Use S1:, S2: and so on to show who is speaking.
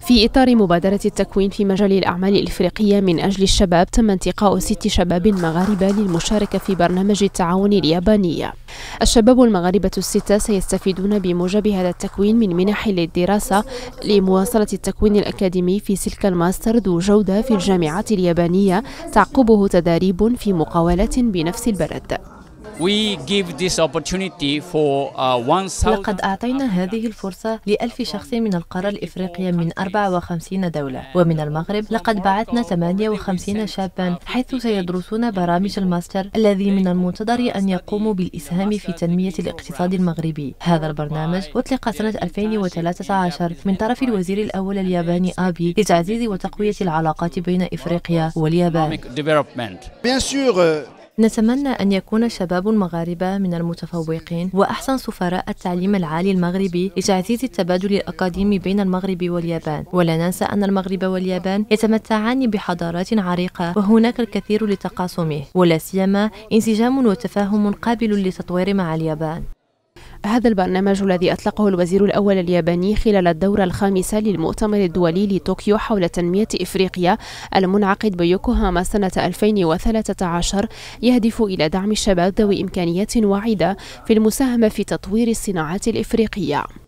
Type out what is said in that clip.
S1: في إطار مبادرة التكوين في مجال الأعمال الإفريقية من أجل الشباب تم انتقاء ست شباب مغاربة للمشاركة في برنامج التعاون الياباني. الشباب المغاربة الستة سيستفيدون بموجب هذا التكوين من منح للدراسة لمواصلة التكوين الأكاديمي في سلك الماستر ذو جودة في الجامعات اليابانية تعقبه تداريب في مقاولات بنفس البلد.
S2: We give this opportunity for uh,
S3: لقد أعطينا هذه الفرصة لألف شخص من القارة الإفريقية من 54 دولة. ومن المغرب لقد بعثنا 58 شابا حيث سيدرسون برامج الماستر الذي من المنتظر أن يقوموا بالإسهام في تنمية الاقتصاد المغربي. هذا البرنامج أطلق سنة 2013 من طرف الوزير الأول الياباني آبي لتعزيز وتقوية العلاقات بين إفريقيا واليابان. نتمنى أن يكون الشباب المغاربة من المتفوقين وأحسن سفراء التعليم العالي المغربي لتعزيز التبادل الأكاديمي بين المغرب واليابان. ولا ننسى أن المغرب واليابان يتمتعان بحضارات عريقة وهناك الكثير لتقاسمه ولا سيما انسجام وتفاهم قابل للتطوير مع اليابان.
S1: هذا البرنامج الذي أطلقه الوزير الأول الياباني خلال الدورة الخامسة للمؤتمر الدولي لطوكيو حول تنمية إفريقيا المنعقد بيوكوهاما سنة 2013 يهدف إلى دعم الشباب ذوي إمكانيات واعدة في المساهمة في تطوير الصناعات الإفريقية.